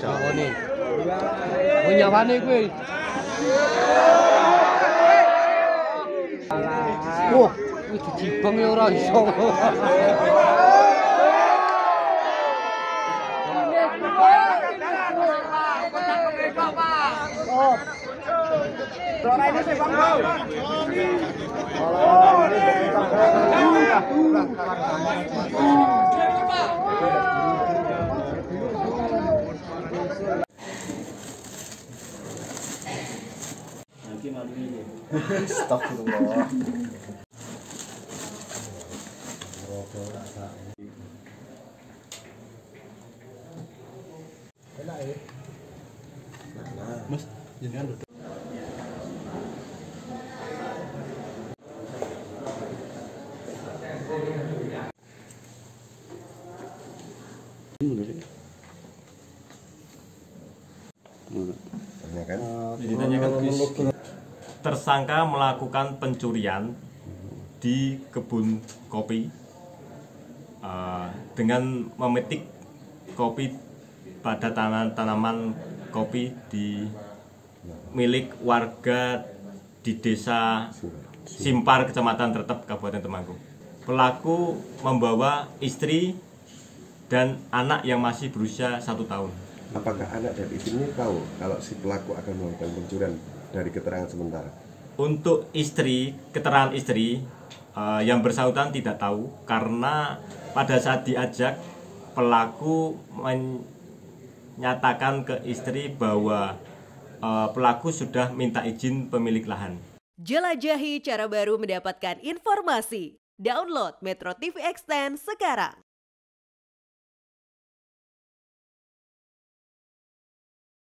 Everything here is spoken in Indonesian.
Nyawani. Oh nyawane kuwi. Wah, kuwi dijibeng ya ora iso. Astagfirullah. Mas, jenengan duduk. Ya kan? tersangka melakukan pencurian di kebun kopi eh, dengan memetik kopi pada tanaman tanaman kopi di milik warga di desa Simpar Kecamatan Tetep Kabupaten Temanggung. Pelaku membawa istri dan anak yang masih berusia satu tahun. Apakah anak dan istrinya tahu kalau si pelaku akan melakukan pencurian dari keterangan sementara? Untuk istri, keterangan istri eh, yang bersangkutan tidak tahu karena pada saat diajak pelaku menyatakan ke istri bahwa eh, pelaku sudah minta izin pemilik lahan. Jelajahi cara baru mendapatkan informasi. Download Metro TV Extend sekarang.